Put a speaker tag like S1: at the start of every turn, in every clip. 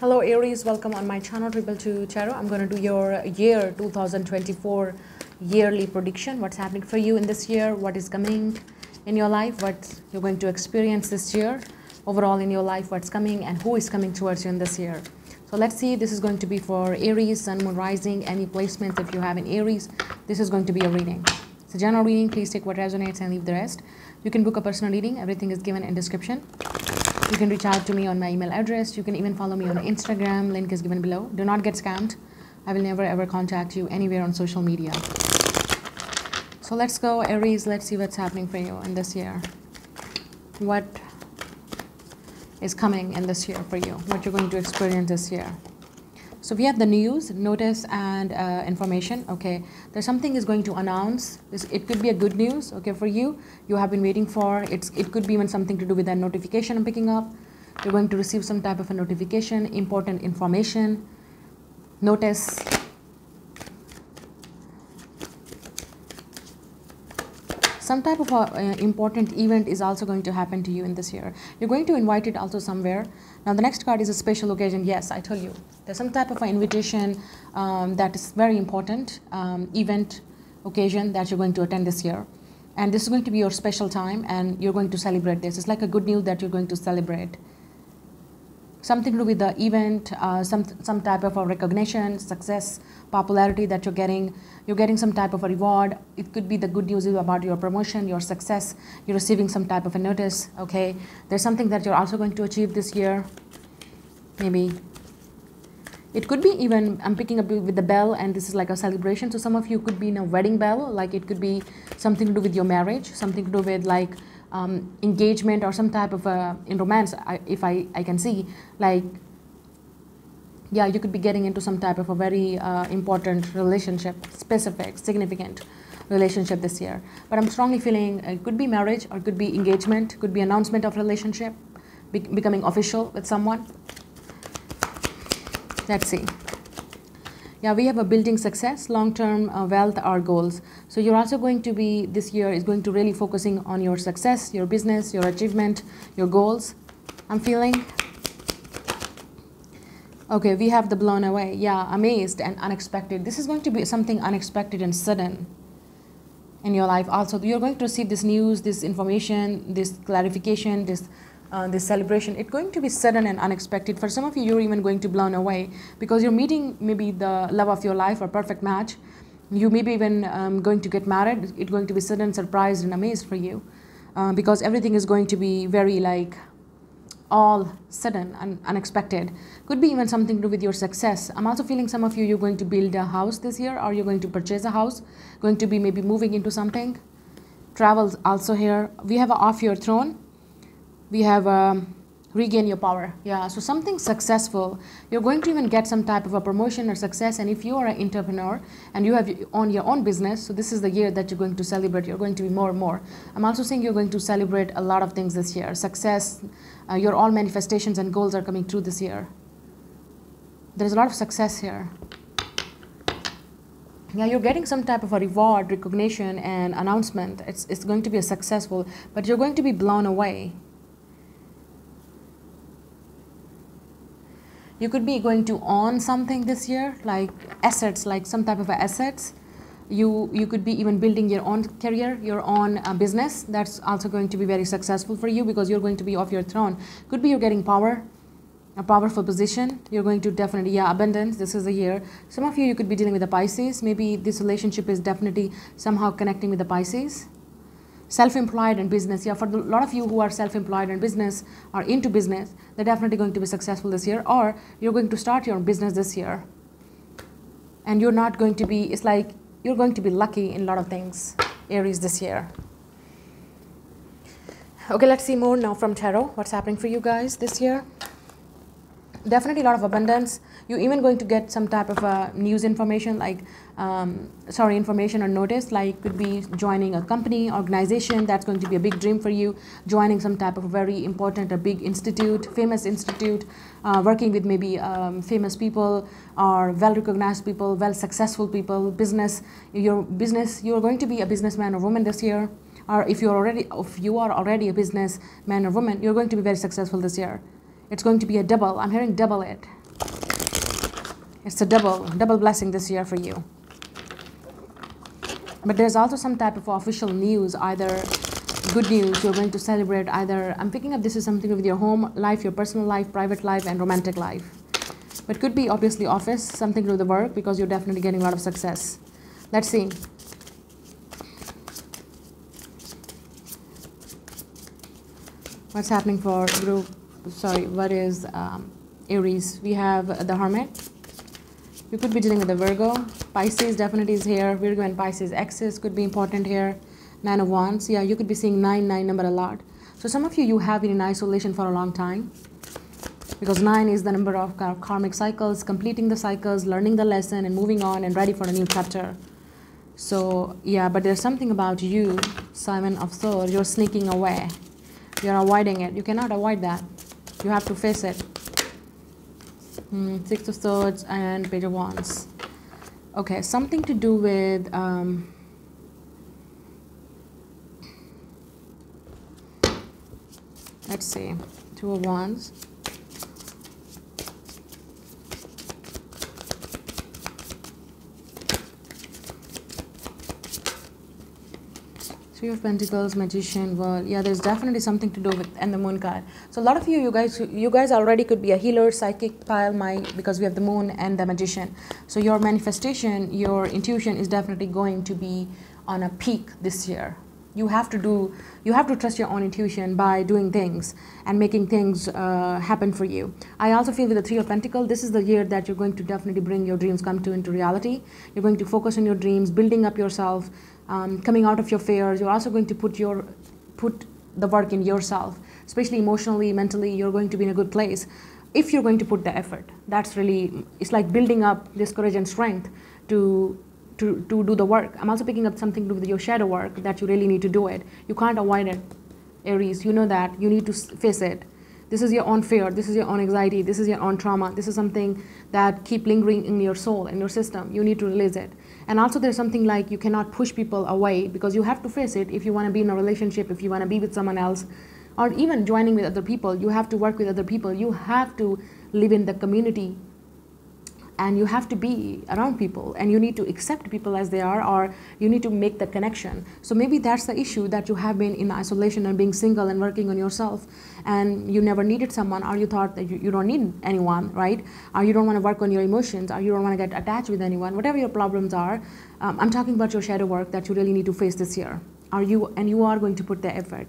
S1: Hello Aries, welcome on my channel Triple Two Tarot. I'm going to do your year 2024 yearly prediction. What's happening for you in this year? What is coming in your life? What you're going to experience this year? Overall in your life, what's coming and who is coming towards you in this year? So let's see. This is going to be for Aries, Sun, Moon, Rising. Any placements if you have in Aries, this is going to be a reading. A general reading. Please take what resonates and leave the rest. You can book a personal reading. Everything is given in description. You can reach out to me on my email address. You can even follow me on Instagram. Link is given below. Do not get scammed. I will never ever contact you anywhere on social media. So let's go, Aries. Let's see what's happening for you in this year. What is coming in this year for you? What you're going to experience this year? So we have the news, notice, and uh, information. Okay, there's something is going to announce. This, it could be a good news. Okay, for you, you have been waiting for. It's it could be even something to do with that notification I'm picking up. You're going to receive some type of a notification, important information, notice. Some type of a, uh, important event is also going to happen to you in this year. You're going to invite it also somewhere. Now the next card is a special occasion. Yes, I told you. There's some type of an invitation um, that is very important um, event occasion that you're going to attend this year. And this is going to be your special time and you're going to celebrate this. It's like a good news that you're going to celebrate. Something to do with the event, uh, some, some type of a recognition, success, popularity that you're getting. You're getting some type of a reward. It could be the good news about your promotion, your success. You're receiving some type of a notice, okay? There's something that you're also going to achieve this year. Maybe it could be even, I'm picking up with the bell and this is like a celebration. So some of you could be in a wedding bell, like it could be something to do with your marriage, something to do with like um, engagement or some type of a, in romance, I, if I, I can see, like, yeah, you could be getting into some type of a very uh, important relationship, specific, significant relationship this year. But I'm strongly feeling it could be marriage or it could be engagement, could be announcement of relationship, be becoming official with someone. Let's see. Yeah, we have a building success, long-term uh, wealth, our goals. So you're also going to be, this year is going to really focusing on your success, your business, your achievement, your goals. I'm feeling. Okay, we have the blown away. Yeah, amazed and unexpected. This is going to be something unexpected and sudden in your life. Also, you're going to receive this news, this information, this clarification, this uh, this celebration, it's going to be sudden and unexpected. For some of you, you're even going to blown away because you're meeting maybe the love of your life or perfect match. You may be even um, going to get married. It's going to be sudden, surprised, and amazed for you uh, because everything is going to be very like all sudden and unexpected. Could be even something to do with your success. I'm also feeling some of you, you're going to build a house this year or you're going to purchase a house, going to be maybe moving into something. Travels also here. We have a off your throne we have um, regain your power. Yeah so something successful you're going to even get some type of a promotion or success. And if you are an entrepreneur and you have on your own business so this is the year that you're going to celebrate. You're going to be more and more. I'm also saying you're going to celebrate a lot of things this year. Success uh, your all manifestations and goals are coming true this year. There's a lot of success here. Yeah you're getting some type of a reward recognition and announcement. It's, it's going to be a successful but you're going to be blown away you could be going to own something this year like assets like some type of assets. You you could be even building your own career your own uh, business. That's also going to be very successful for you because you're going to be off your throne. Could be you're getting power a powerful position. You're going to definitely yeah abundance. This is a year. Some of you you could be dealing with the pisces. Maybe this relationship is definitely somehow connecting with the pisces self-employed and business. Yeah for a lot of you who are self-employed and business or into business they're definitely going to be successful this year or you're going to start your business this year. And you're not going to be it's like you're going to be lucky in a lot of things aries this year. Okay let's see more now from tarot. What's happening for you guys this year definitely a lot of abundance. You're even going to get some type of uh, news information like um, sorry information or notice like could be joining a company organization that's going to be a big dream for you. Joining some type of very important a big institute famous institute uh, working with maybe um, famous people or well recognized people well successful people business your business you're going to be a businessman or woman this year. Or if you're already if you are already a businessman or woman you're going to be very successful this year it's going to be a double. I'm hearing double it. It's a double, double blessing this year for you. But there's also some type of official news, either good news you're going to celebrate, either I'm picking up this is something with your home life, your personal life, private life, and romantic life. But could be obviously office, something to do the work because you're definitely getting a lot of success. Let's see. What's happening for group? Sorry, what is um, Aries? We have the Hermit. We could be dealing with the Virgo. Pisces definitely is here. Virgo and Pisces X's could be important here. Nine of Wands. Yeah, you could be seeing 9, 9 number a lot. So some of you, you have been in isolation for a long time. Because 9 is the number of karmic cycles, completing the cycles, learning the lesson, and moving on and ready for a new chapter. So, yeah, but there's something about you, Seven of Swords, you're sneaking away. You're avoiding it. You cannot avoid that. You have to face it. Mm, Six of Swords and Page of Wands. Okay, something to do with. Um, let's see. Two of Wands. Three of Pentacles, Magician, World. Yeah, there's definitely something to do with and the Moon card. So a lot of you, you guys, you guys already could be a healer, psychic, pile, my because we have the Moon and the Magician. So your manifestation, your intuition is definitely going to be on a peak this year. You have to do, you have to trust your own intuition by doing things and making things uh, happen for you. I also feel with the Three of Pentacles, this is the year that you're going to definitely bring your dreams come to into reality. You're going to focus on your dreams, building up yourself, um, coming out of your fears. You're also going to put your put the work in yourself, especially emotionally, mentally. You're going to be in a good place if you're going to put the effort. That's really it's like building up this courage and strength to. To, to do the work. I'm also picking up something to do with your shadow work that you really need to do it. You can't avoid it, Aries. You know that. You need to face it. This is your own fear. This is your own anxiety. This is your own trauma. This is something that keep lingering in your soul, in your system. You need to release it. And also there's something like you cannot push people away because you have to face it if you want to be in a relationship, if you want to be with someone else, or even joining with other people. You have to work with other people. You have to live in the community and you have to be around people and you need to accept people as they are or you need to make that connection. So maybe that's the issue that you have been in isolation and being single and working on yourself and you never needed someone or you thought that you, you don't need anyone right? Or you don't want to work on your emotions or you don't want to get attached with anyone whatever your problems are um, i'm talking about your shadow work that you really need to face this year. Are you and you are going to put the effort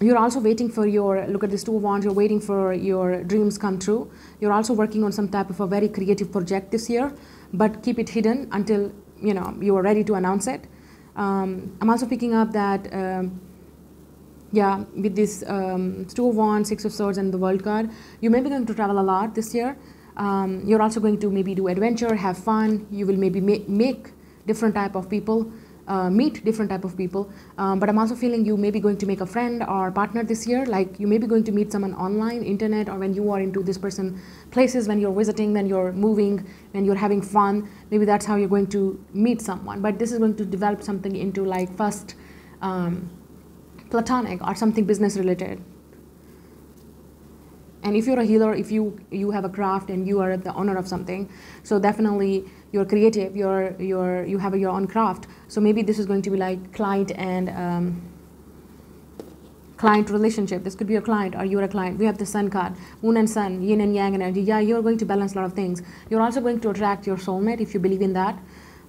S1: you're also waiting for your look at this two of wands. You're waiting for your dreams come true. You're also working on some type of a very creative project this year but keep it hidden until you know you are ready to announce it. Um, i'm also picking up that um, yeah with this um, two of wands six of swords and the world card you may be going to travel a lot this year. Um, you're also going to maybe do adventure have fun. You will maybe ma- make different type of people uh, meet different type of people. Um, but i'm also feeling you may be going to make a friend or partner this year. Like you may be going to meet someone online internet or when you are into this person places when you're visiting when you're moving when you're having fun. Maybe that's how you're going to meet someone. But this is going to develop something into like first um, platonic or something business related. And if you're a healer if you you have a craft and you are the owner of something so definitely you're creative you're you're you have your own craft so maybe this is going to be like client and um, client relationship this could be a client or you're a client we have the sun card moon and sun yin and yang energy yeah you're going to balance a lot of things you're also going to attract your soulmate if you believe in that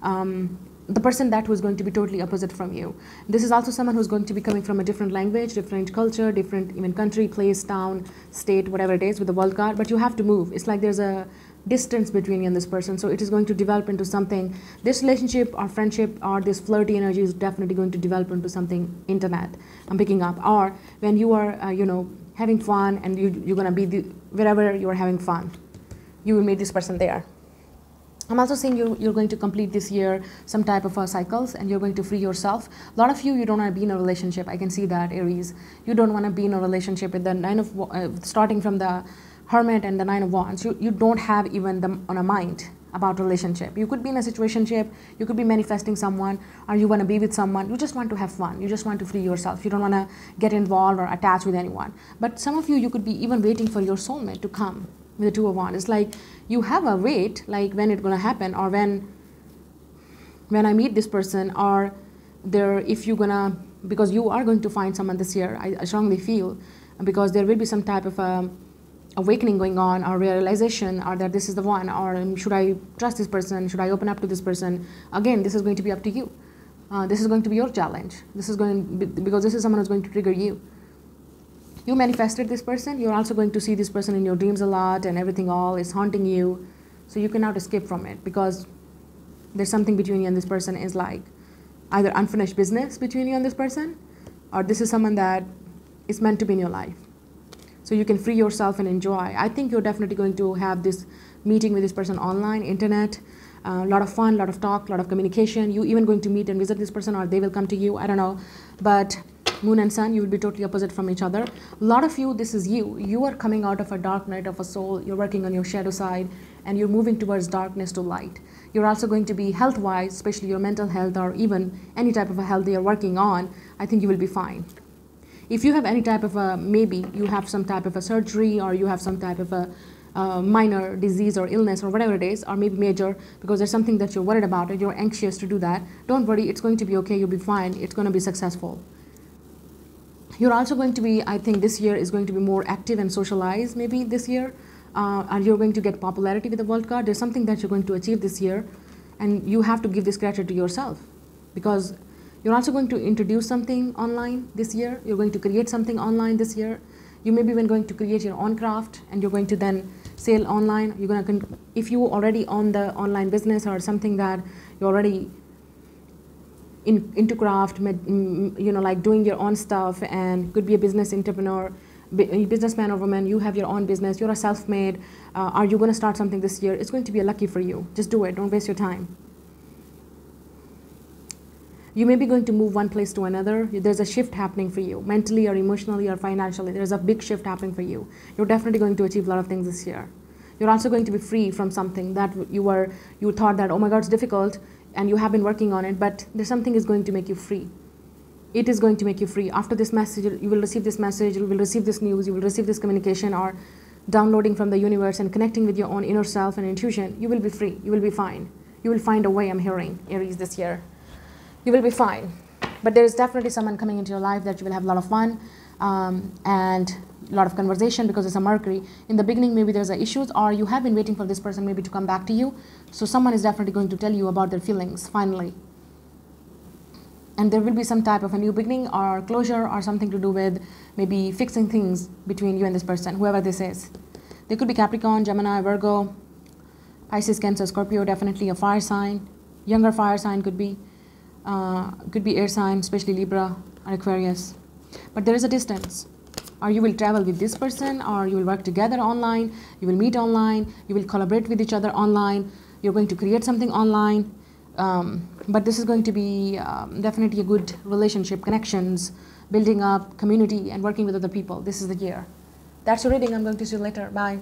S1: um, the person that was going to be totally opposite from you. This is also someone who's going to be coming from a different language, different culture, different even country, place, town, state, whatever it is with the world card. But you have to move. It's like there's a distance between you and this person. So it is going to develop into something. This relationship or friendship or this flirty energy is definitely going to develop into something internet. I'm picking up. Or when you are, uh, you know, having fun and you, you're going to be the, wherever you are having fun, you will meet this person there. I'm also saying you, you're going to complete this year some type of uh, cycles and you're going to free yourself. A lot of you, you don't want to be in a relationship. I can see that, Aries. You don't want to be in a relationship with the nine of, uh, starting from the hermit and the nine of wands. You, you don't have even them on a mind about relationship. You could be in a situationship, you could be manifesting someone, or you want to be with someone. You just want to have fun. You just want to free yourself. You don't want to get involved or attach with anyone. But some of you, you could be even waiting for your soulmate to come with the two of wands. It's like you have a wait, like when it's gonna happen, or when when I meet this person, or there if you're gonna because you are going to find someone this year. I, I strongly feel because there will be some type of a um, awakening going on or realization or that this is the one or um, should I trust this person? Should I open up to this person? Again, this is going to be up to you. Uh, this is going to be your challenge. This is going because this is someone who's going to trigger you you manifested this person, you're also going to see this person in your dreams a lot and everything all is haunting you. So you cannot escape from it because there's something between you and this person is like either unfinished business between you and this person or this is someone that is meant to be in your life. So you can free yourself and enjoy. I think you're definitely going to have this meeting with this person online, internet, a uh, lot of fun, a lot of talk, a lot of communication. You even going to meet and visit this person or they will come to you. I don't know. But moon and sun, you will be totally opposite from each other. A lot of you, this is you. You are coming out of a dark night of a soul. You're working on your shadow side and you're moving towards darkness to light. You're also going to be health wise, especially your mental health or even any type of a health you're working on. I think you will be fine. If you have any type of a, maybe you have some type of a surgery or you have some type of a uh, minor disease or illness or whatever it is, or maybe major, because there's something that you're worried about it, you're anxious to do that, don't worry, it's going to be okay, you'll be fine, it's going to be successful. You're also going to be, I think this year is going to be more active and socialized maybe this year. Uh, and you're going to get popularity with the world card. There's something that you're going to achieve this year. And you have to give this credit to yourself. Because you're also going to introduce something online this year. You're going to create something online this year. You may be even going to create your own craft and you're going to then sell online. You're going to, if you already own the online business or something that you're already in, into craft, you know, like doing your own stuff and could be a business entrepreneur, businessman or woman, you have your own business, you're a self-made, uh, are you going to start something this year? It's going to be a lucky for you. Just do it. Don't waste your time. You may be going to move one place to another. There's a shift happening for you, mentally or emotionally or financially. There's a big shift happening for you. You're definitely going to achieve a lot of things this year. You're also going to be free from something that you were you thought that oh my god it's difficult and you have been working on it, but there's something is going to make you free. It is going to make you free. After this message, you will receive this message, you will receive this news, you will receive this communication or downloading from the universe and connecting with your own inner self and intuition. You will be free. You will be fine. You will find a way, I'm hearing, Aries, this year. You will be fine. But there is definitely someone coming into your life that you will have a lot of fun um, and a lot of conversation because it's a Mercury. In the beginning, maybe there's a issues or you have been waiting for this person maybe to come back to you. So someone is definitely going to tell you about their feelings finally. And there will be some type of a new beginning or closure or something to do with maybe fixing things between you and this person, whoever this is. They could be Capricorn, Gemini, Virgo, Pisces, Cancer, Scorpio, definitely a fire sign. Younger fire sign could be, uh, could be air sign, especially Libra or Aquarius. But there is a distance. Or you will travel with this person or you will work together online you will meet online you will collaborate with each other online you're going to create something online. Um, but this is going to be um, definitely a good relationship connections building up community and working with other people. This is the year. That's your reading. I'm going to see you later. Bye